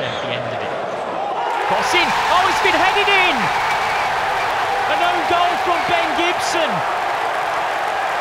at the end of it. Cross in. Oh, it's been headed.